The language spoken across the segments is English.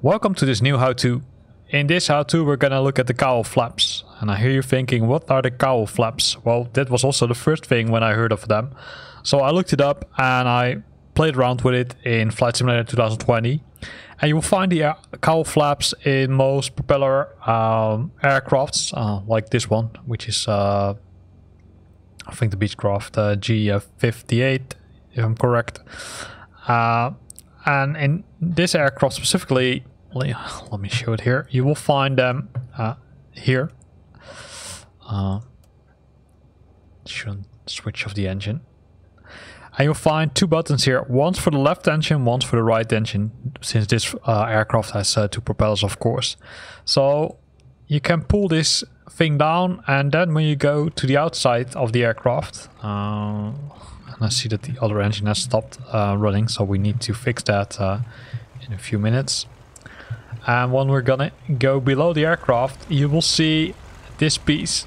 Welcome to this new how-to. In this how-to we're gonna look at the cowl flaps. And I hear you thinking, what are the cowl flaps? Well, that was also the first thing when I heard of them. So I looked it up and I played around with it in Flight Simulator 2020. And you will find the cowl flaps in most propeller um, aircrafts, uh, like this one, which is, uh, I think the Beechcraft uh, G58, if I'm correct. Uh, and in this aircraft specifically, let me show it here. You will find them uh, here. Uh, shouldn't switch off the engine. And you'll find two buttons here. One's for the left engine, one's for the right engine. Since this uh, aircraft has uh, two propellers, of course. So you can pull this thing down, and then when you go to the outside of the aircraft, uh, and I see that the other engine has stopped uh, running, so we need to fix that uh, in a few minutes. And when we're gonna go below the aircraft, you will see this piece.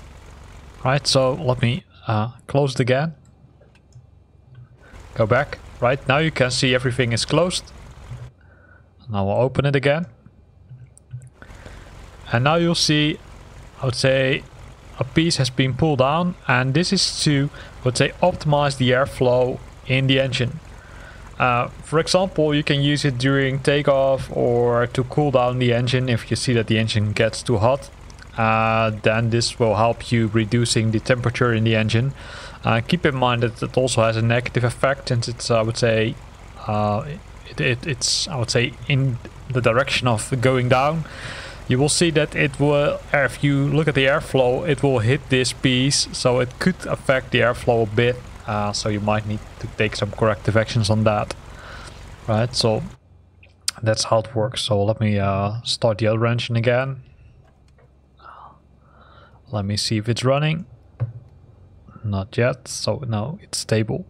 Right, so let me uh, close it again. Go back. Right, now you can see everything is closed. Now we'll open it again. And now you'll see, I would say, a piece has been pulled down. And this is to, I would say, optimize the airflow in the engine. Uh, for example, you can use it during takeoff or to cool down the engine if you see that the engine gets too hot. Uh, then this will help you reducing the temperature in the engine. Uh, keep in mind that it also has a negative effect since it's, I would say, uh, it, it, it's, I would say, in the direction of going down. You will see that it will, if you look at the airflow, it will hit this piece, so it could affect the airflow a bit uh, so you might need to take some corrective actions on that. Right, so that's how it works. So let me uh, start the other engine again. Let me see if it's running. Not yet, so now it's stable.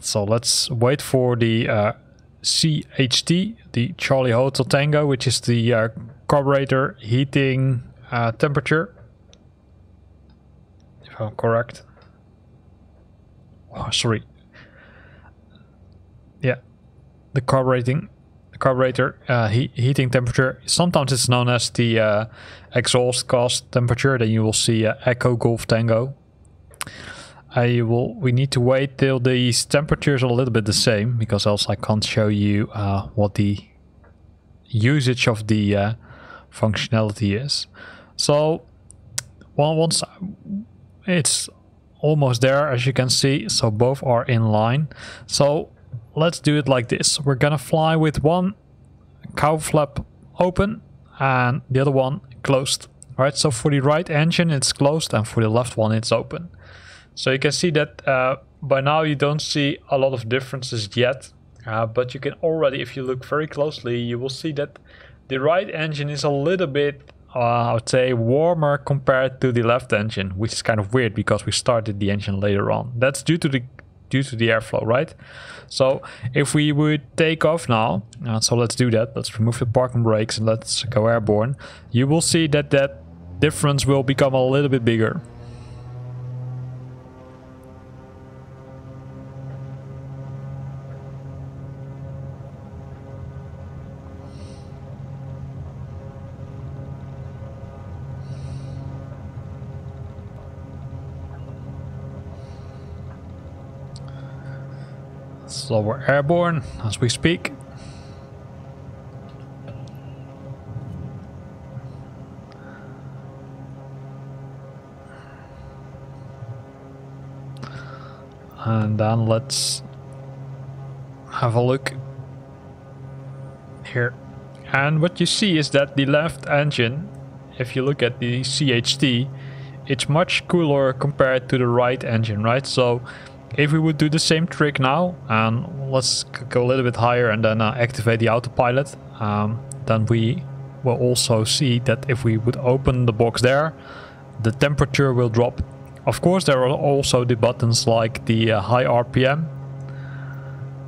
So let's wait for the uh, CHT, the Charlie Hotel Tango, which is the uh, carburetor heating uh, temperature if I'm correct. Oh, sorry. Yeah, the carbureting, carburetor uh, he heating temperature. Sometimes it's known as the uh, exhaust gas temperature. Then you will see uh, Echo Golf Tango. I will. We need to wait till these temperatures are a little bit the same because else I can't show you uh, what the usage of the uh, functionality is. So, well, once it's almost there as you can see so both are in line so let's do it like this. We're gonna fly with one cowl flap open and the other one closed. All right so for the right engine it's closed and for the left one it's open. So you can see that uh, by now you don't see a lot of differences yet uh, but you can already if you look very closely you will see that the right engine is a little bit uh, I would say warmer compared to the left engine, which is kind of weird because we started the engine later on. That's due to the due to the airflow, right? So if we would take off now, uh, so let's do that. Let's remove the parking brakes and let's go airborne. You will see that that difference will become a little bit bigger. So we're airborne as we speak. And then let's have a look here. And what you see is that the left engine, if you look at the CHT, it's much cooler compared to the right engine, right? So if we would do the same trick now, and let's go a little bit higher and then uh, activate the autopilot, um, then we will also see that if we would open the box there, the temperature will drop. Of course, there are also the buttons like the uh, high RPM.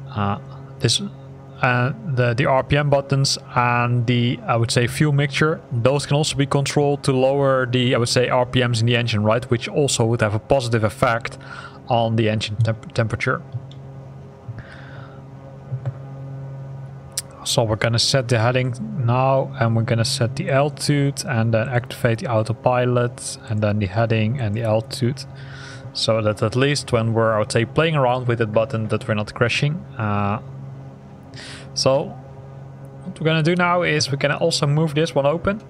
Uh, this and the, the RPM buttons and the, I would say, fuel mixture, those can also be controlled to lower the, I would say, RPMs in the engine, right? Which also would have a positive effect on the engine temp temperature. So we're gonna set the heading now and we're gonna set the altitude and then activate the autopilot and then the heading and the altitude. So that at least when we're, I would say, playing around with that button that we're not crashing. Uh, so what we're gonna do now is we're gonna also move this one open.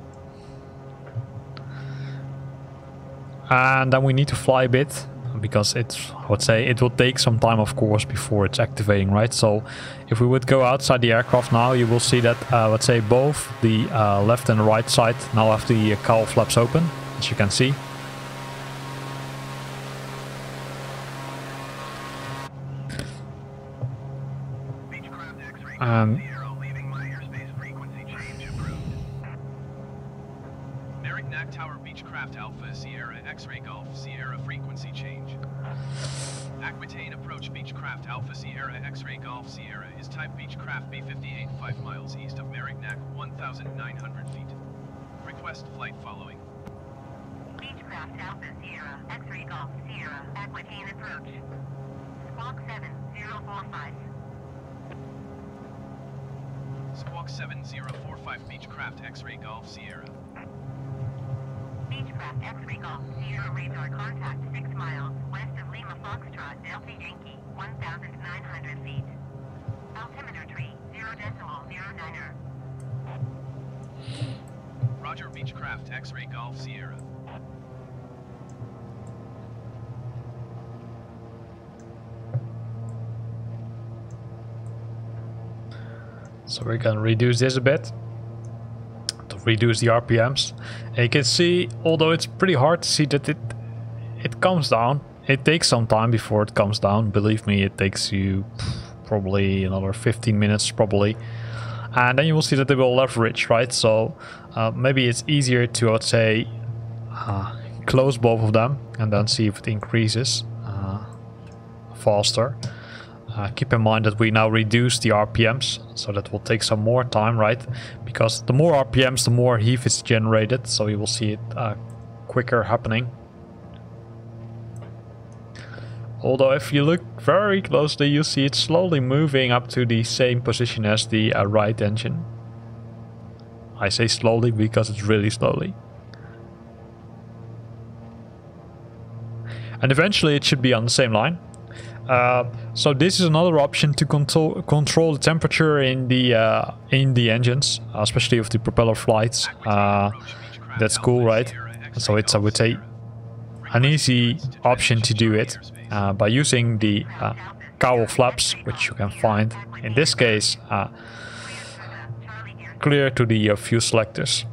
And then we need to fly a bit because it's, I would say, it will take some time, of course, before it's activating, right? So if we would go outside the aircraft now, you will see that, uh, let's say, both the uh, left and right side now have the cowl flaps open, as you can see. Um, Alpha Sierra X-ray Golf Sierra frequency change. Aquitaine approach Beechcraft Alpha Sierra X-ray Golf Sierra is type Beechcraft B58 5 miles east of Mérignac 1900 feet. Request flight following. Beechcraft Alpha Sierra X-ray Golf Sierra Aquitaine approach. Squawk 7045. Squawk 7045 Beechcraft X-ray Golf Sierra. Beechcraft X-ray Golf Sierra radar contact 6 miles west of Lima Foxtrot Delta Yankee 1,900 feet. Altimeter tree 0 decimal 09er. Roger Beechcraft X-ray Golf Sierra. So we're gonna reduce this a bit to reduce the RPMs. And you can see, although it's pretty hard to see that it it comes down. It takes some time before it comes down. Believe me, it takes you probably another 15 minutes probably. And then you will see that they will leverage, right? So uh, maybe it's easier to, I would say, uh, close both of them and then see if it increases uh, faster. Uh, keep in mind that we now reduce the RPMs, so that will take some more time, right? Because the more RPMs, the more heave is generated, so you will see it uh, quicker happening. Although if you look very closely, you see it slowly moving up to the same position as the uh, right engine. I say slowly because it's really slowly. And eventually it should be on the same line. Uh, so this is another option to control control the temperature in the uh, in the engines, especially with the propeller flights. Uh, that's cool, right? So it's I would say an easy option to do it uh, by using the uh, cowl flaps, which you can find in this case clear to the fuel selectors.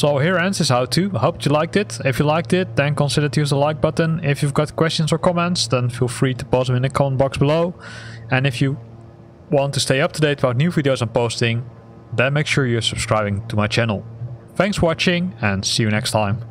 So here ends this how-to. Hope you liked it. If you liked it, then consider to use the like button. If you've got questions or comments, then feel free to post them in the comment box below. And if you want to stay up to date about new videos I'm posting, then make sure you're subscribing to my channel. Thanks for watching and see you next time.